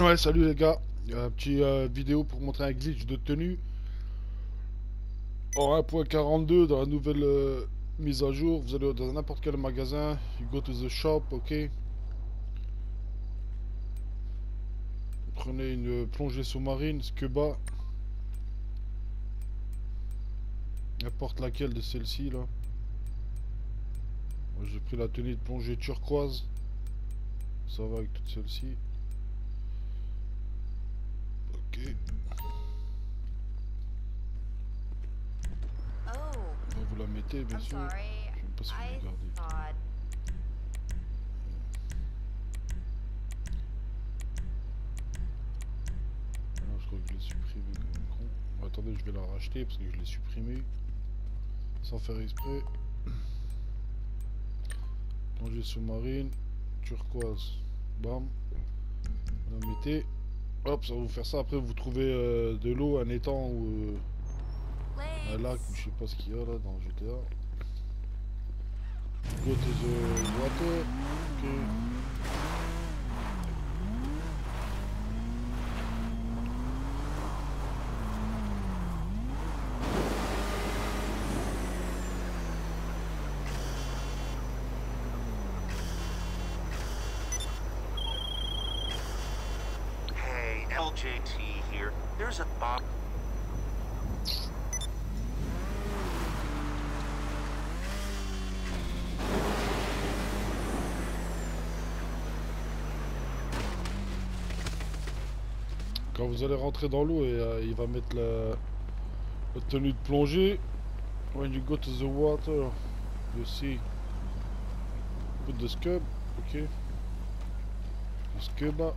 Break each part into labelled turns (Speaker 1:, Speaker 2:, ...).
Speaker 1: ouais, salut les gars. Un petit euh, vidéo pour montrer un glitch de tenue. En 1.42 dans la nouvelle euh, mise à jour, vous allez dans n'importe quel magasin, you go to the shop, ok. Prenez une plongée sous-marine, scuba. N'importe laquelle de celles-ci là. Moi j'ai pris la tenue de plongée turquoise. Ça va avec toutes celles-ci.
Speaker 2: Oh,
Speaker 1: vous la mettez bien sûr. Je sais pas si vous regardez. Ah, je crois que je l'ai supprimé comme un con. Bon, attendez, je vais la racheter parce que je l'ai supprimé. Sans faire exprès. Plongée sous-marine. Turquoise. Bam. Vous la mettez. Hop, ça va vous faire ça. Après, vous trouvez euh, de l'eau, un étang ou euh, un lac ou je sais pas ce qu'il y a là dans GTA. Go water.
Speaker 3: LJT here. There's a Bob.
Speaker 1: Quand vous allez rentrer dans l'eau, et, euh, il va mettre la, la tenue de plongée. When you go to the water, you see. Put the scub, ok. Scuba.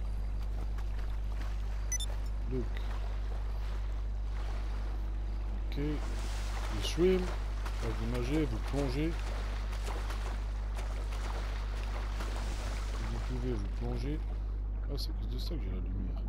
Speaker 1: Look. Ok. You swim. Vous nagez, vous plongez. Vous pouvez vous plonger. Ah, c'est à cause de ça que j'ai la lumière.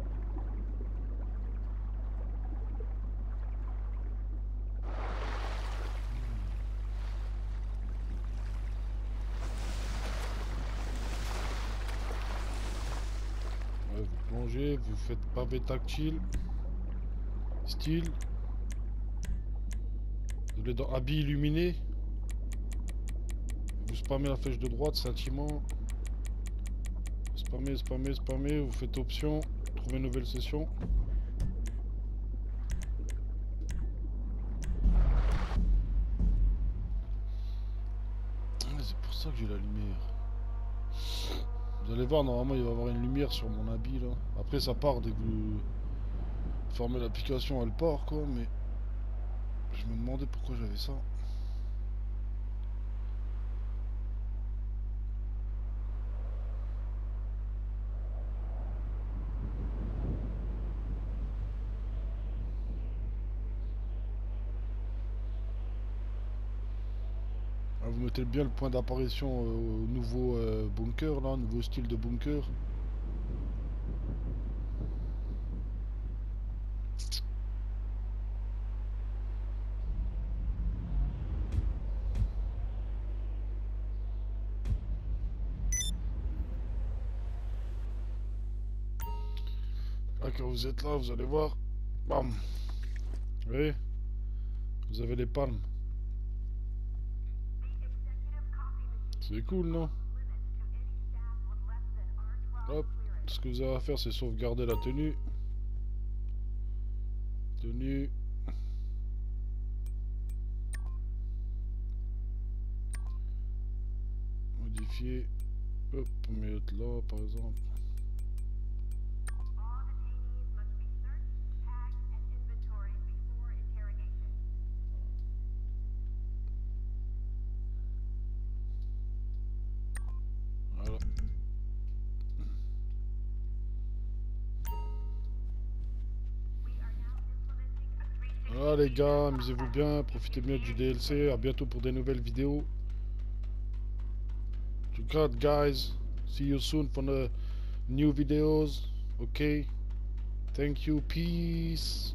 Speaker 1: Vous faites pavé tactile, style. Vous allez dans habits illuminés. Vous spammez la flèche de droite, sentiment. Spammez, spammez, spammez, vous faites option, trouver nouvelle session. Ah, C'est pour ça que j'ai la lumière. Vous allez voir, normalement, il va y avoir une lumière sur mon habit, là. Après, ça part dès que vous fermez l'application, elle part, quoi, mais... Je me demandais pourquoi j'avais ça. Mettez bien le point d'apparition euh, au nouveau euh, bunker, là, nouveau style de bunker. Ah, quand vous êtes là, vous allez voir. Bam. Vous voyez Vous avez les palmes. C'est cool, non Hop. Ce que vous avez à faire, c'est sauvegarder la tenue. Tenue. Modifier. Hop, on là, par exemple. Les gars, amusez-vous bien, profitez bien du DLC, à bientôt pour des nouvelles vidéos. To God guys, see you soon for the new videos, okay? Thank you, peace.